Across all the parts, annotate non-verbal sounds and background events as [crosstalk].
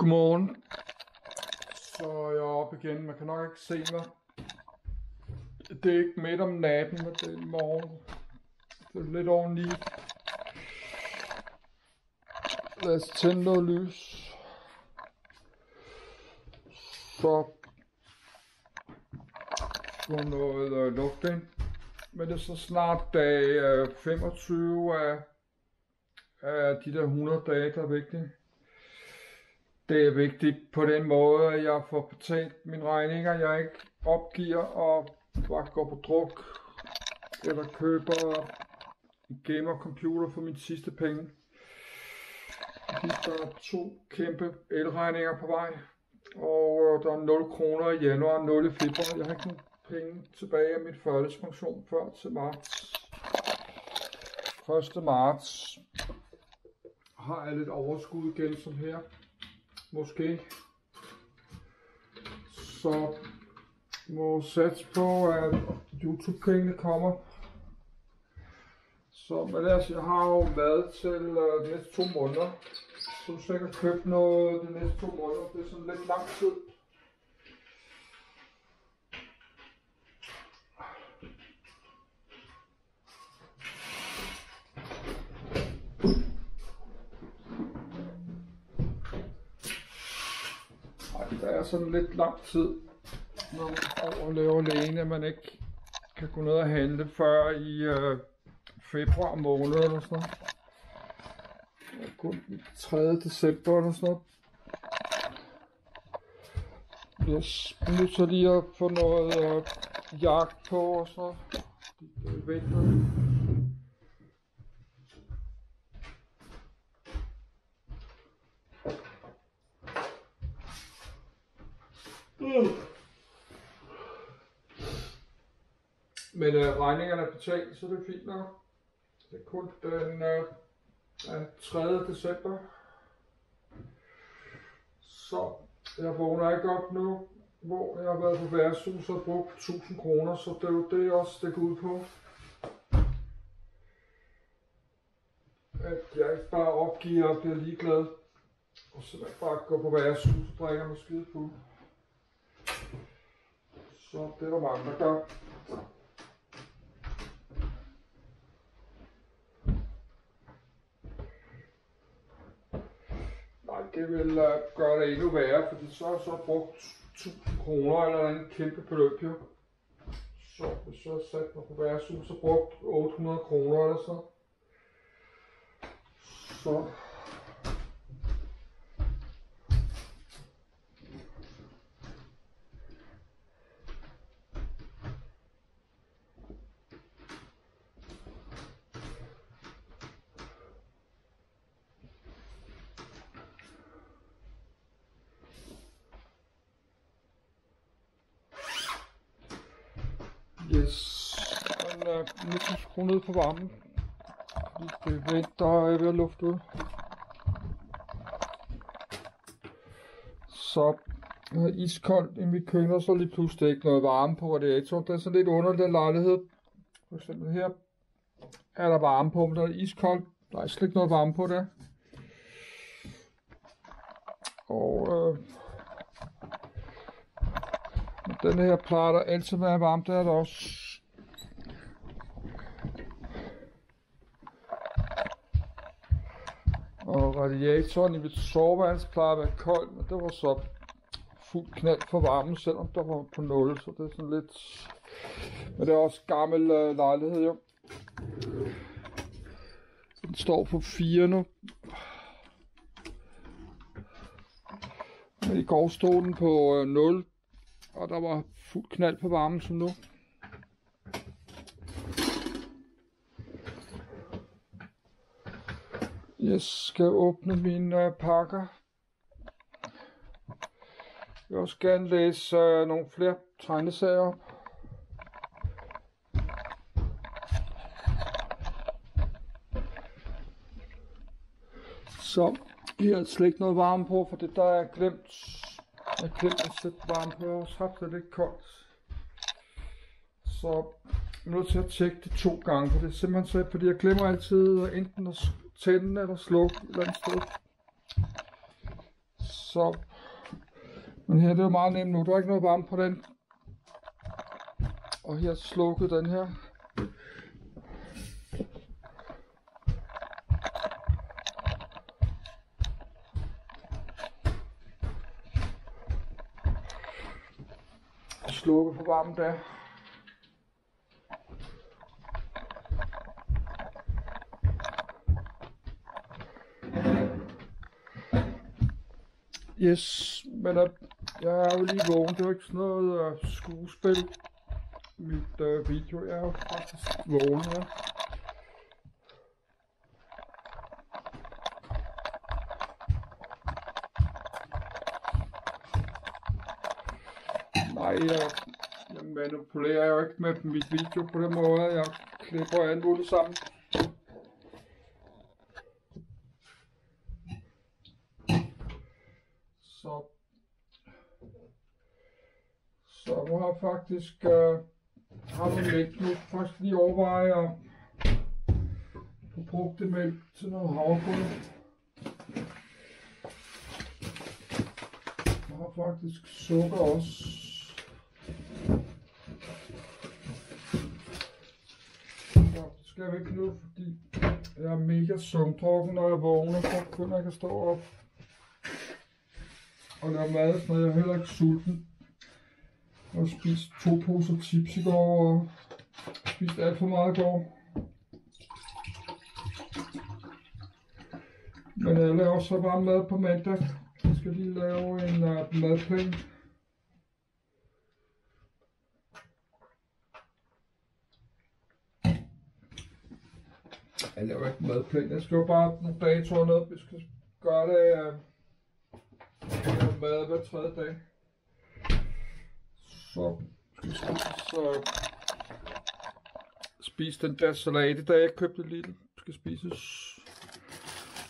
Godmorgen. Så er jeg oppe igen. Man kan nok ikke se mig. Det er ikke midt om natten, men det er morgen. Det er lidt over 9. Lad os tænde noget lys. Så få noget øh, luft ind. Men det er så snart dag øh, 25 af, af de der 100 dage, der er vigtige. Det er vigtigt på den måde, at jeg får betalt mine regninger, jeg ikke opgiver og bare går på druk eller køber en gamer-computer for min sidste penge. Der er to kæmpe elregninger på vej, og øh, der er 0 kroner i januar, 0 i februar. Jeg har ikke nogen penge tilbage af mit førtidspension før til marts. 1. marts har jeg lidt overskud igen som her. Måske. Så må satse på, at YouTube-pengene kommer. Så men ellers, jeg har jo været til øh, de næste to måneder. Så du sikkert købe noget de næste to måneder. Det er sådan lidt lang tid. Der sådan lidt lang tid, når man overlever alene, at man ikke kan gå ned og handle før i øh, februar måned eller sådan noget. Kun 3. december eller sådan noget. Jeg er nødt lige at få noget øh, jagt på og sådan noget. Det er Men øh, regningerne er betalt, så det er fint nok. Det er kun den øh, 3. december. Så jeg vågner ikke op nu, hvor jeg har været på værtshus og brugt 1000 kroner, så det er jo det også, det går ud på. At jeg ikke bare opgiver og bliver ligeglad. Og så bare gå på værtshus og drikker mig skide fuld. Så det er der mange, der gør. Nej, det vil uh, gøre det endnu værre, fordi så har jeg så brugt 1000 kroner eller en kæmpe beløb jo. Så hvis jeg satte mig på værtshus og brugt 800 kroner eller så. Så Yes. Men øh, nu kan jeg skrue ned på varmen. Fordi det er jeg er ved at lufte ud. Så er iskoldt i mit køkken, og så lige pludselig ikke noget varme på radiatoren. Det er sådan lidt under den lejlighed. For eksempel her er der varme på, men der er iskoldt. Der er slet ikke noget varme på der. Og øh, den her plejer der altid at være varm, det er der også. Og radiatoren i mit soveværelse plejer at være kold, men det var så fuld knald for varmen, selvom der var på 0, så det er sådan lidt... Men det er også gammel øh, lejlighed, jo. Den står på 4 nu. Men I går stod den på øh, 0, og der var fuld knald på varmen som nu. Jeg skal åbne mine øh, pakker. Jeg vil også gerne læse øh, nogle flere tegnesager op. Så her er slet ikke noget varme på, for det der er glemt jeg har at sætte varme på. Jeg har det lidt koldt. Så jeg er nødt til at tjekke det to gange, for det er simpelthen så, fordi jeg glemmer altid enten at tænde eller slukke et eller andet sted. Så, men her det er jo meget nemt nu. Der er ikke noget varme på den. Og her slukket den her. Slukke for varmen der. Yes, men uh, jeg er jo lige vågen. Det er jo ikke sådan noget uh, skuespil. Mit uh, video er jo faktisk vågen her. Nej, jeg, jeg manipulerer jo ikke med mit video på den måde. Jeg klipper alt muligt sammen. Så, så nu har jeg faktisk øh, har vi lidt nu først lige overveje at få brugt det mælk til noget havregryn. Jeg har faktisk sukker også. Så det skal jeg ikke nu, fordi jeg er mega søvndrukken, når jeg vågner, så kun jeg kan stå op og lave mad, så jeg er heller ikke sulten. Jeg har spist to poser chips i går, og spist alt for meget i går. Men jeg laver så bare mad på mandag. Jeg skal lige lave en uh, madplan. Jeg laver ikke madplan. Jeg skal bare nogle datoer ned. Vi skal gøre det uh, mad hver tredje dag. Så skal vi så øh, spise den der salat i dag. Jeg købte lidt. Skal spise,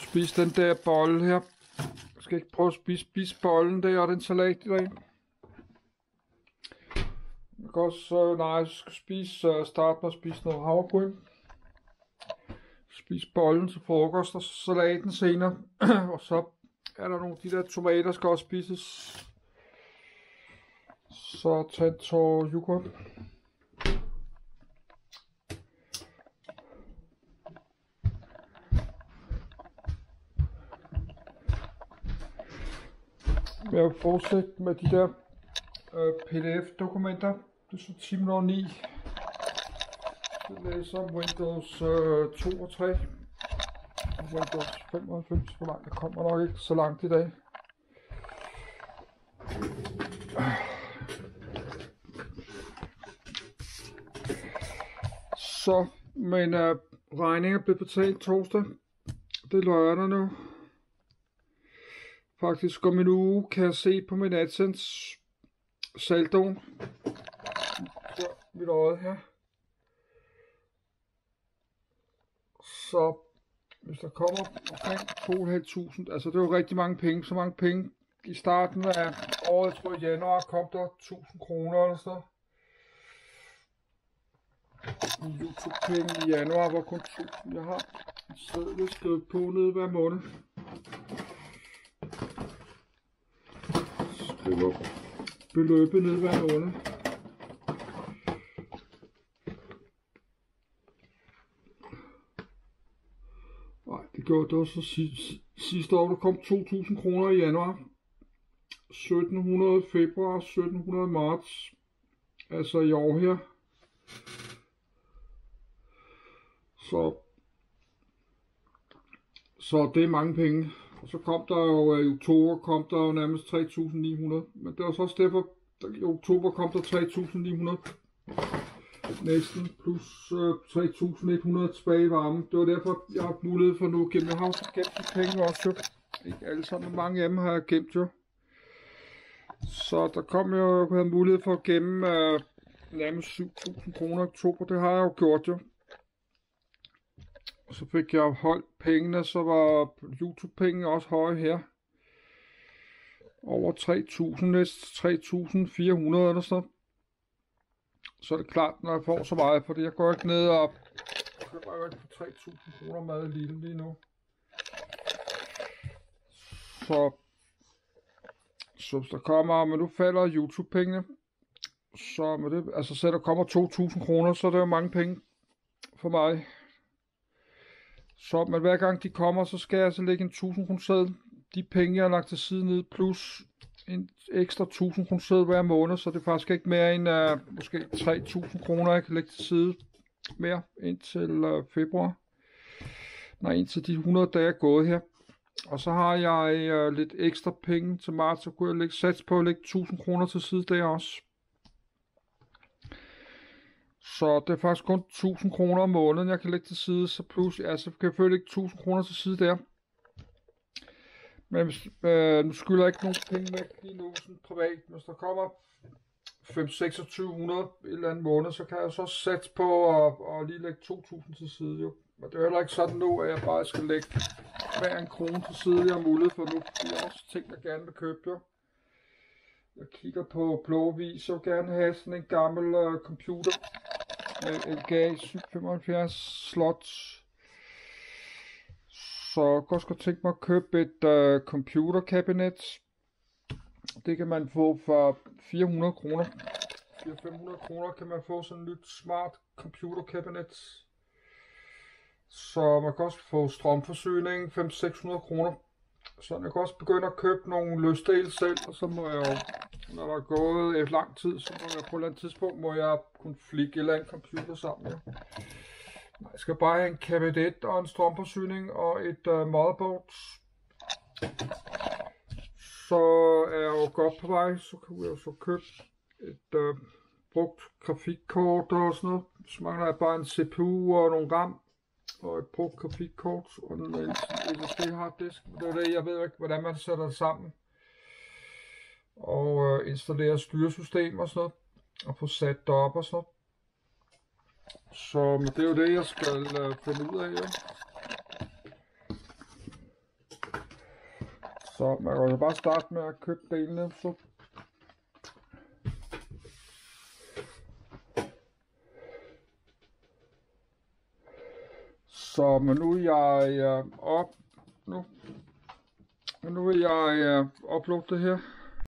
spise den der bolle her. Jeg skal ikke prøve at spise, spise bollen der og den salat i dag. Jeg kan også, øh, nej, jeg skal spise, uh, starte med at spise noget havregryn. Spise bollen til frokost og salaten senere. [clears throat] og så er der nogle af de der tomater, der skal også spises. Så tag en tår yoghurt. Jeg vil fortsætte med de der øh, pdf-dokumenter. Det er så 10 minutter 9. Jeg læser Windows øh, 2 og 3. Windows 95, hvor langt jeg kommer nok ikke så langt i dag. Så, men øh, regningen er blevet betalt torsdag. Det er lørdag nu. Faktisk om en uge kan jeg se på min AdSense saldo. Så mit øje her. Så hvis der kommer omkring 2.500, altså det er rigtig mange penge, så mange penge. I starten af året, jeg tror i januar, kom der 1000 kroner eller så. YouTube-penge i januar var kun 1000. Jeg har sædlet skrevet på nede hver måned. Skriver beløbet ned hver måned. Nej, det var så sidste, sidste år, der kom 2.000 kroner i januar. 1700 februar, 1700 marts. Altså i år her. Så, så det er mange penge. Og så kom der jo øh, i oktober kom der jo nærmest 3.900. Men det var så også derfor, i oktober kom der 3.900 næsten, plus øh, 3.100 tilbage i varme. Det var derfor, jeg har mulighed for nu at gemme. Jeg har også gemt de penge også jo. Ikke alle sammen, mange af dem har jeg gemt jo. Så der kom jo, jeg havde mulighed for at gemme øh, nærmest 7.000 kroner i oktober. Det har jeg jo gjort jo. Og så fik jeg holdt pengene, så var YouTube-pengene også høje her. Over 3.000, næsten 3.400 eller sådan så er det klart, når jeg får så meget, fordi jeg går ikke ned og køber jo ikke for 3.000 kroner mad i lige nu. Så Så hvis der kommer, men nu falder YouTube-pengene, så med det, altså så der kommer 2.000 kroner, så er det jo mange penge for mig. Så, men hver gang de kommer, så skal jeg altså lægge en 1000 kroner seddel. De penge, jeg har lagt til side ned, plus en ekstra 1000 kroner sæde hver måned, så det er faktisk ikke mere end uh, måske 3000 kroner, jeg kan lægge til side mere indtil uh, øh, februar. Nej, indtil de 100 dage er gået her. Og så har jeg uh, lidt ekstra penge til marts, så kunne jeg lægge sats på at lægge 1000 kroner til side der også. Så det er faktisk kun 1000 kroner om måneden, jeg kan lægge til side, så plus, altså kan jeg følge ikke 1000 kroner til side der. Men øh, nu skylder jeg ikke nogen penge med lige nu, sådan privat. Hvis der kommer 5-2600 et eller andet måned, så kan jeg så sætte på at, og lige lægge 2000 til side jo. Men det er heller ikke sådan nu, at jeg bare skal lægge hver en krone til side, jeg har mulighed for nu. Det er også ting, jeg gerne vil købe jo. Jeg kigger på blåvis og gerne have sådan en gammel uh, computer med LGA 775 slots. Så jeg kan også tænke mig at købe et uh, computerkabinet. Det kan man få for 400 kroner. 400-500 kroner kan man få sådan et nyt smart computerkabinet. Så man kan også få strømforsyning 500-600 kroner. Så jeg kan også begynde at købe nogle løsdele selv, og så må jeg jo, når der er gået et lang tid, så må jeg på et eller andet tidspunkt, må jeg kunne flikke et eller andet computer sammen. Ja. Jeg skal bare have en kabinet og en strømforsyning og et øh, uh, motherboard. Så er jeg jo godt på vej, så kan jeg så købe et uh, brugt grafikkort og sådan noget. Så mangler jeg bare en CPU og nogle RAM og et brugt grafikkort og en øh, SSD harddisk. Det er det, jeg ved ikke, hvordan man sætter det sammen. Og uh, installere styresystem og sådan noget. Og få sat det op og sådan noget. Så men det er jo det, jeg skal uh, finde ud af. Ja. Så man kan jo bare starte med at købe delene. Så Så men nu er jeg uh, op nu. Men nu vil jeg uh, uploade det her.